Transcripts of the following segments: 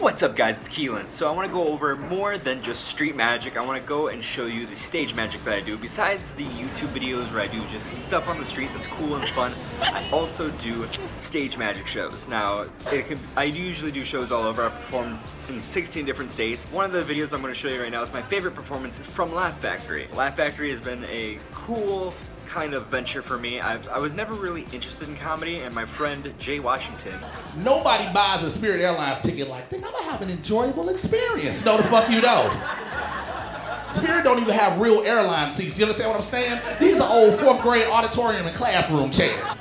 What's up guys, it's Keelan. So I want to go over more than just street magic. I want to go and show you the stage magic that I do. Besides the YouTube videos where I do just stuff on the street that's cool and fun, I also do stage magic shows. Now, can, I usually do shows all over. I perform in 16 different states. One of the videos I'm going to show you right now is my favorite performance from Laugh Factory. Laugh Factory has been a cool kind of venture for me. I've, I was never really interested in comedy, and my friend Jay Washington. Nobody buys a Spirit Airlines ticket like, think I'm gonna have an enjoyable experience. No, the fuck you don't. Spirit don't even have real airline seats. Do you understand what I'm saying? These are old fourth grade auditorium and classroom chairs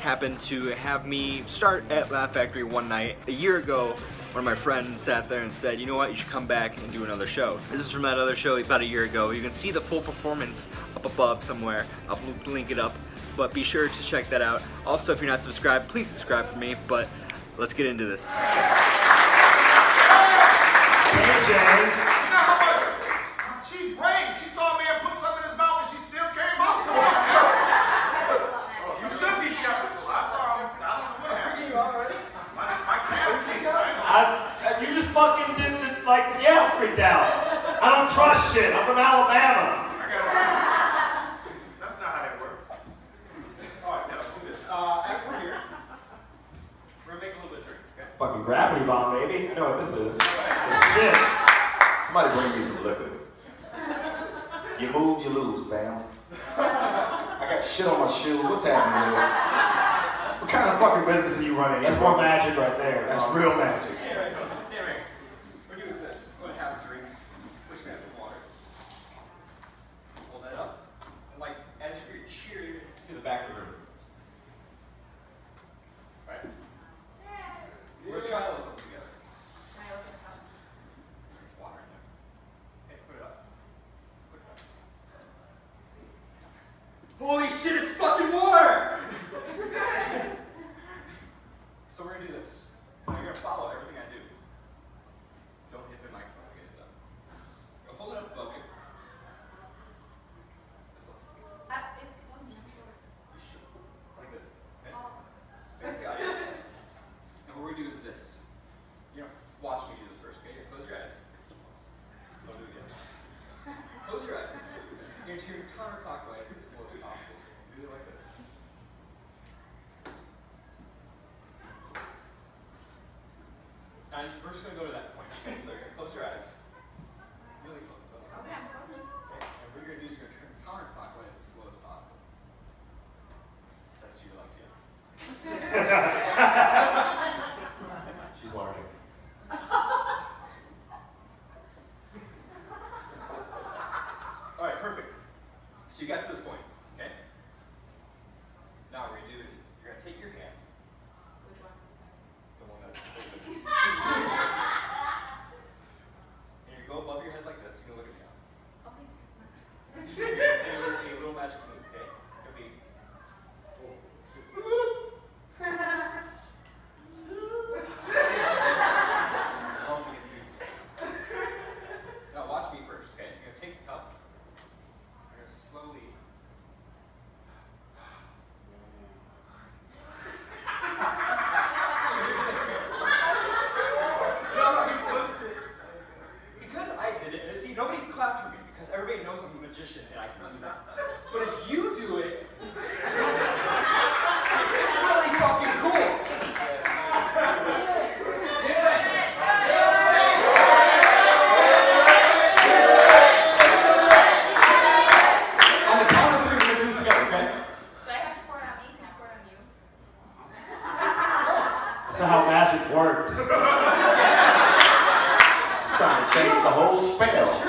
happened to have me start at Laugh Factory one night. A year ago, one of my friends sat there and said, you know what, you should come back and do another show. This is from that other show about a year ago. You can see the full performance up above somewhere. I'll link it up, but be sure to check that out. Also, if you're not subscribed, please subscribe for me, but let's get into this. Hey, Jay. Freaked out. I don't trust shit. I'm from Alabama. That's not how that works. All right, now do this. Uh, we're here. We're gonna make a little bit of drinks, okay? Fucking gravity bomb, baby. I know what this is. shit. Somebody bring me some liquor. You move, you lose, fam. I got shit on my shoe. What's happening here? What kind of fucking business are you running? That's more magic right there. That's real magic. Holy shit, it's fucking water! so we're gonna do this. Now you're gonna follow everything I do. Don't hit the microphone to get it done. Go hold it up above you. Uh, it's on me, I'm sure. Like this. Okay? Oh. Face the audience. And what we do is this. You know, watch me do this first, okay? Close your eyes. Don't do it again. Close your eyes. You're going to turn counterclockwise as slow as possible. Do it like this. And we're just going to go to that point. Okay, so you're going to close your eyes. Really close. Okay, I'm closing. Okay, and what you're going to do is you're going to turn counterclockwise as slow as possible. That's your luck, yes. She's learning. So you got this point, okay? Now we're going to do this. You're going to take your hand. Which one? The one that's And you go above your head like this. You can look at me now. Okay. You're going to do a little magic move, okay? It's going to be... now watch me first, okay? You're going to take the cup. magician and I can do that. But if you do it, it's really fucking cool. On the count of three, we're gonna do this together, okay? Do I have to pour it on me? Can I pour it on you? That's not how magic works. She's trying to change the whole spell.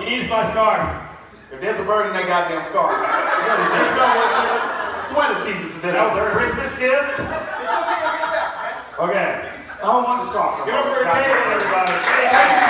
He needs my scarf. If there's a bird in that goddamn scarf, swear to Jesus. swear to Jesus That was a Christmas gift? It's okay, I get. Okay. I don't want the scarf. Get over a head, everybody. Hey,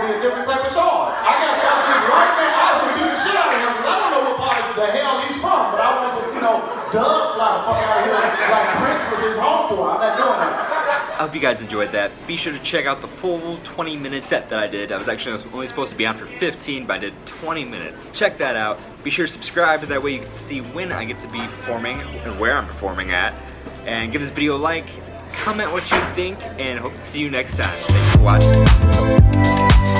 gonna be a different type of charge. I got to this right man. I was gonna beat the shit out of him because I don't know what part of the hell he's from, but I want to, you know, Doug fly the fuck out of here like Prince was his home for. I'm not doing that. I hope you guys enjoyed that. Be sure to check out the full 20 minute set that I did. I was actually only supposed to be on for 15, but I did 20 minutes. Check that out. Be sure to subscribe, that way you can see when I get to be performing and where I'm performing at. And give this video a like, comment what you think, and hope to see you next time. Thanks for watching.